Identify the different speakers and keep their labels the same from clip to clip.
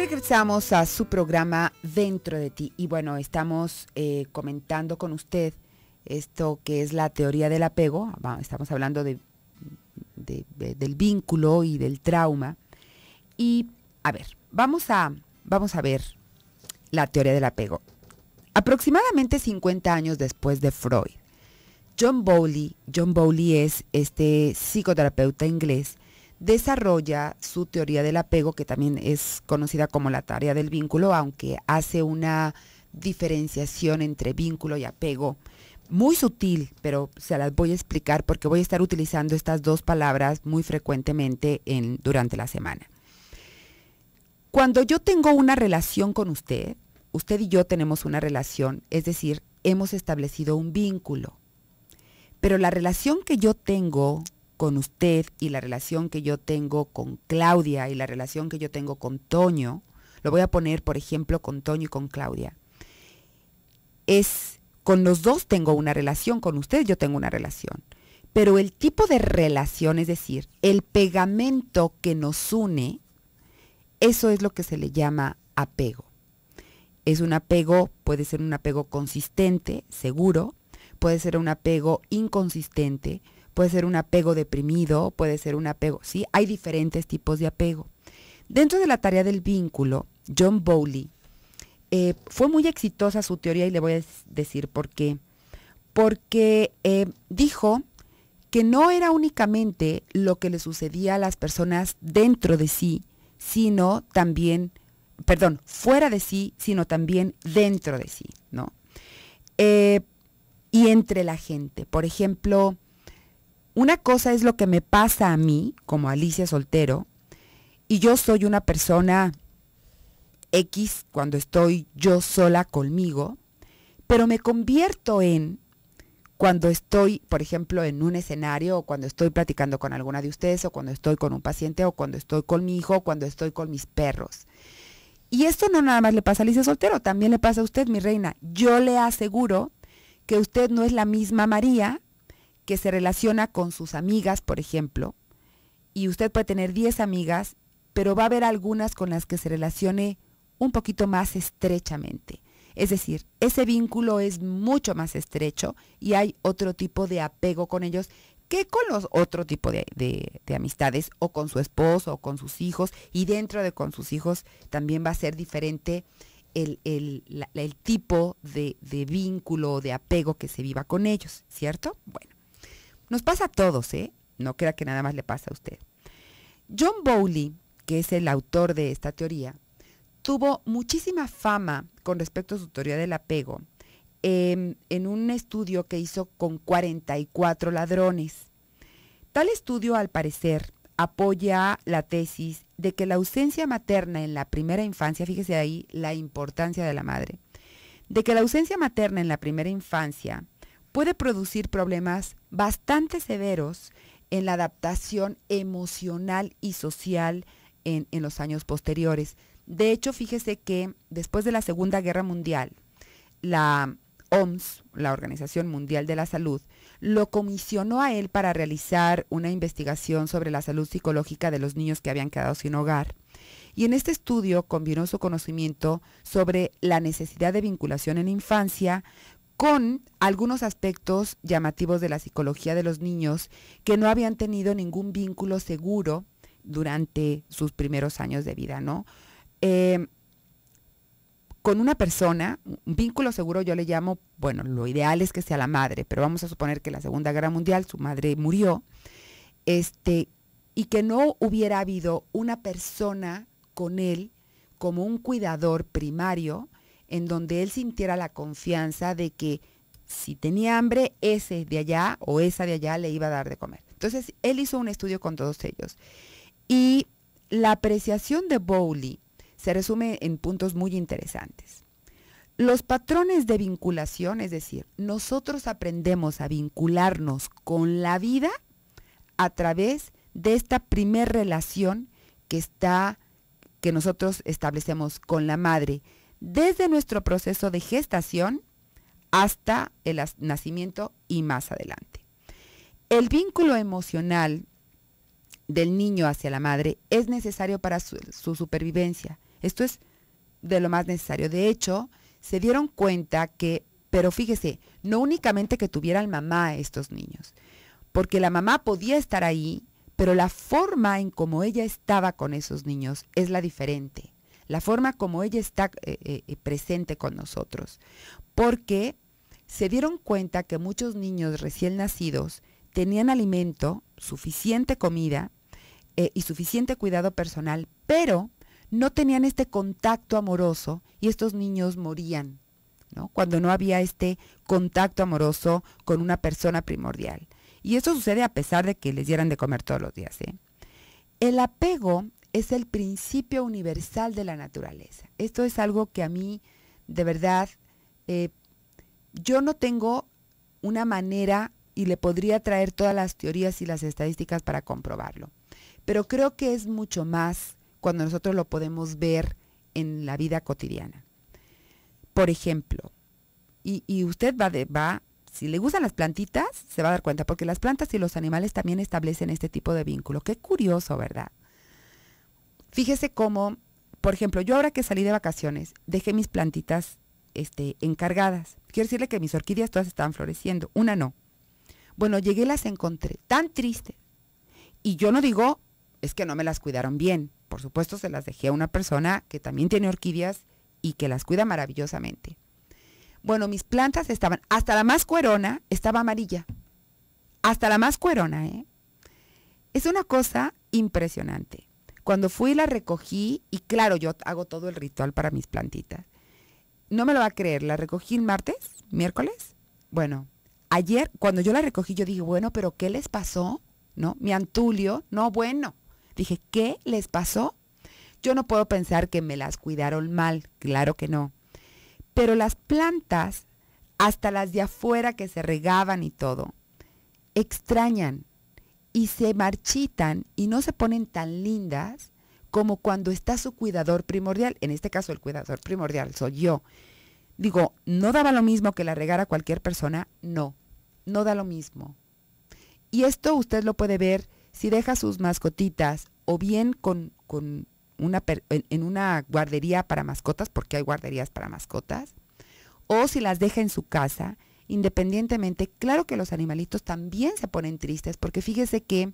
Speaker 1: Regresamos a su programa Dentro de ti y bueno, estamos eh, comentando con usted esto que es la teoría del apego, estamos hablando de, del vínculo y del trauma. Y a ver, vamos a, vamos a ver la teoría del apego. Aproximadamente 50 años después de Freud, John Bowley, John Bowley es este psicoterapeuta inglés, desarrolla su teoría del apego, que también es conocida como la teoría del vínculo, aunque hace una diferenciación entre vínculo y apego muy sutil, pero se las voy a explicar porque voy a estar utilizando estas dos palabras muy frecuentemente en, durante la semana. Cuando yo tengo una relación con usted, usted y yo tenemos una relación, es decir, hemos establecido un vínculo. Pero la relación que yo tengo con usted y la relación que yo tengo con Claudia y la relación que yo tengo con Toño, lo voy a poner, por ejemplo, con Toño y con Claudia, es con los dos tengo una relación, con usted yo tengo una relación. Pero el tipo de relación, es decir, el pegamento que nos une, eso es lo que se le llama apego. Es un apego, puede ser un apego consistente, seguro, puede ser un apego inconsistente, puede ser un apego deprimido, puede ser un apego, sí, hay diferentes tipos de apego. Dentro de la tarea del vínculo, John Bowley eh, fue muy exitosa su teoría y le voy a decir por qué. Porque eh, dijo que no era únicamente lo que le sucedía a las personas dentro de sí, sino también, perdón, fuera de sí, sino también dentro de sí, ¿no? Eh, y entre la gente. Por ejemplo, una cosa es lo que me pasa a mí, como Alicia Soltero, y yo soy una persona X cuando estoy yo sola conmigo, pero me convierto en cuando estoy, por ejemplo, en un escenario o cuando estoy platicando con alguna de ustedes o cuando estoy con un paciente o cuando estoy con mi hijo o cuando estoy con mis perros. Y esto no nada más le pasa a Alicia Soltero, también le pasa a usted, mi reina. Yo le aseguro que usted no es la misma María que se relaciona con sus amigas, por ejemplo, y usted puede tener 10 amigas, pero va a haber algunas con las que se relacione un poquito más estrechamente. Es decir, ese vínculo es mucho más estrecho y hay otro tipo de apego con ellos que con los otro tipo de, amistades o con su esposo o con sus hijos y dentro de con sus hijos también va a ser diferente el, el tipo de, vínculo o de apego que se viva con ellos, ¿cierto? Bueno, nos pasa a todos, ¿eh? No crea que nada más le pasa a usted. John Bowley, que es el autor de esta teoría, tuvo muchísima fama con respecto a su teoría del apego em, en un estudio que hizo con 44 ladrones. Tal estudio, al parecer, apoya la tesis de que la ausencia materna en la primera infancia, fíjese ahí la importancia de la madre, de que la ausencia materna en la primera infancia puede producir problemas bastante severos en la adaptación emocional y social en los años posteriores, de hecho, fíjese que después de la Segunda Guerra Mundial, la OMS, la Organización Mundial de la Salud, lo comisionó a él para realizar una investigación sobre la salud psicológica de los niños que habían quedado sin hogar. Y en este estudio combinó su conocimiento sobre la necesidad de vinculación en infancia con algunos aspectos llamativos de la psicología de los niños que no habían tenido ningún vínculo seguro durante sus primeros años de vida, ¿no? Eh, con una persona, un vínculo seguro yo le llamo, bueno, lo ideal es que sea la madre, pero vamos a suponer que la Segunda Guerra Mundial su madre murió, este, y que no hubiera habido una persona con él como un cuidador primario en donde él sintiera la confianza de que si tenía hambre, ese de allá o esa de allá le iba a dar de comer. Entonces, él hizo un estudio con todos ellos. Y la apreciación de Bowley se resume en puntos muy interesantes. Los patrones de vinculación, es decir, nosotros aprendemos a vincularnos con la vida a través de esta primer relación que está que nosotros establecemos con la madre desde nuestro proceso de gestación hasta el nacimiento y más adelante. El vínculo emocional del niño hacia la madre es necesario para su supervivencia Esto es de lo más necesario. De hecho, se dieron cuenta que, pero fíjese, no únicamente que tuvieran mamá estos niños, porque la mamá podía estar ahí, pero la forma en como ella estaba con esos niños es la diferente. La forma como ella está eh, eh, eh, presente con nosotros. Porque se dieron cuenta que muchos niños recién nacidos tenían alimento, suficiente comida y suficiente cuidado personal, pero no tenían este contacto amoroso y estos niños morían, ¿no? Cuando no había este contacto amoroso con una persona primordial. Y eso sucede a pesar de que les dieran de comer todos los días. El apego es el principio universal de la naturaleza. Esto es algo que a mí, de verdad, eh, yo no tengo una manera y le podría traer todas las teorías y las estadísticas para comprobarlo. Pero creo que es mucho más cuando nosotros lo podemos ver en la vida cotidiana. Por ejemplo, y, usted va, de, va, si le gustan las plantitas, se va a dar cuenta, porque las plantas y los animales también establecen este tipo de vínculo. Qué curioso, ¿verdad? Fíjese cómo, por ejemplo, yo ahora que salí de vacaciones, dejé mis plantitas este, encargadas. Quiero decirle que mis orquídeas todas estaban floreciendo, una no. Bueno, llegué y las encontré tan tristes. Y yo no digo, es que no me las cuidaron bien por supuesto se las dejé a una persona que también tiene orquídeas y que las cuida maravillosamente. Bueno, mis plantas estaban, hasta la más cuerona estaba amarilla. Hasta la más cuerona, ¿eh? Es una cosa impresionante. Cuando fui la recogí, y claro, yo hago todo el ritual para mis plantitas. No me lo va a creer, la recogí el martes, miércoles. Bueno, ayer cuando yo la recogí yo dije, bueno, pero ¿qué les pasó? ¿No? Mi antulio, no, bueno. Dije, ¿qué les pasó? Yo no puedo pensar que me las cuidaron mal, claro que no. Pero las plantas, hasta las de afuera que se regaban y todo, extrañan y se marchitan y no se ponen tan lindas como cuando está su cuidador primordial. En este caso el cuidador primordial soy yo. Digo, ¿no daba lo mismo que la regara cualquier persona? No, no da lo mismo. Y esto usted lo puede ver si deja sus mascotitas o bien con, una, en, una guardería para mascotas, porque hay guarderías para mascotas, o si las deja en su casa, independientemente, claro que los animalitos también se ponen tristes, porque fíjese que,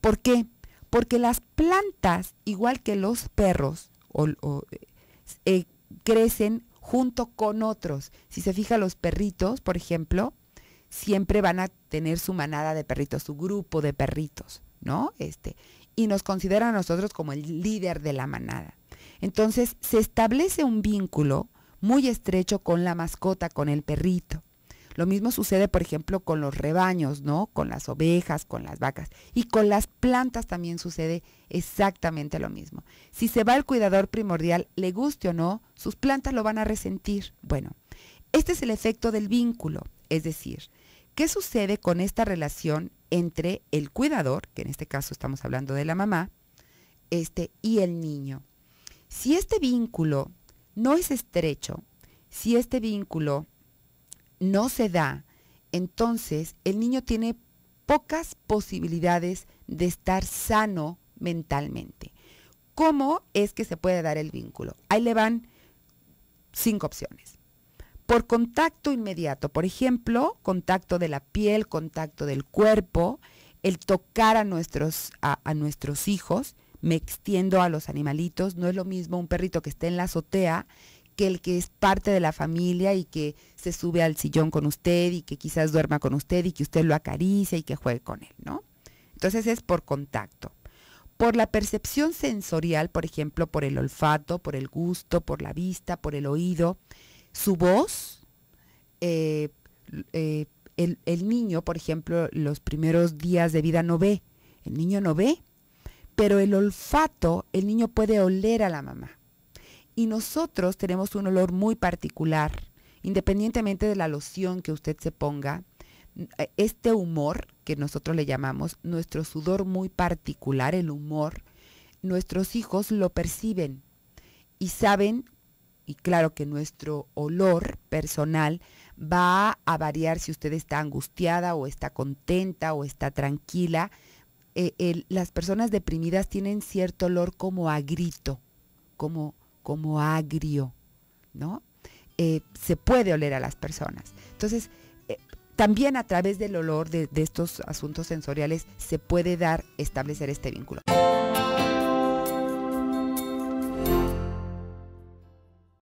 Speaker 1: ¿por qué? Porque las plantas, igual que los perros, eh, crecen junto con otros. Si se fija, los perritos, por ejemplo, siempre van a tener su manada de perritos, su grupo de perritos, ¿no? Este, y nos considera a nosotros como el líder de la manada. Entonces se establece un vínculo muy estrecho con la mascota, con el perrito. Lo mismo sucede, por ejemplo, con los rebaños, ¿no? Con las ovejas, con las vacas. Y con las plantas también sucede exactamente lo mismo. Si se va el cuidador primordial, le guste o no, sus plantas lo van a resentir. Bueno, este es el efecto del vínculo. Es decir, ¿qué sucede con esta relación entre el cuidador, que en este caso estamos hablando de la mamá, este, y el niño. Si este vínculo no es estrecho, si este vínculo no se da, entonces el niño tiene pocas posibilidades de estar sano mentalmente. ¿Cómo es que se puede dar el vínculo? Ahí le van cinco opciones por contacto inmediato. Por ejemplo, contacto de la piel, contacto del cuerpo, el tocar a nuestros, a, nuestros hijos. Me extiendo a los animalitos. No es lo mismo un perrito que esté en la azotea que el que es parte de la familia y que se sube al sillón con usted y que quizás duerma con usted y que usted lo acaricia y que juegue con él, ¿no? Entonces es por contacto. Por la percepción sensorial, por ejemplo, por el olfato, por el gusto, por la vista, por el oído, su voz, eh, eh, el, niño, por ejemplo, los primeros días de vida no ve, el niño no ve, pero el olfato, el niño puede oler a la mamá. Y nosotros tenemos un olor muy particular, independientemente de la loción que usted se ponga, este humor que nosotros le llamamos, nuestro sudor muy particular, el humor, nuestros hijos lo perciben y saben y claro que nuestro olor personal va a variar si usted está angustiada o está contenta o está tranquila. Eh, las personas deprimidas tienen cierto olor como a grito, como, como agrio, ¿no? Eh, se puede oler a las personas. Entonces, eh, también a través del olor de, de estos asuntos sensoriales se puede dar, establecer este vínculo.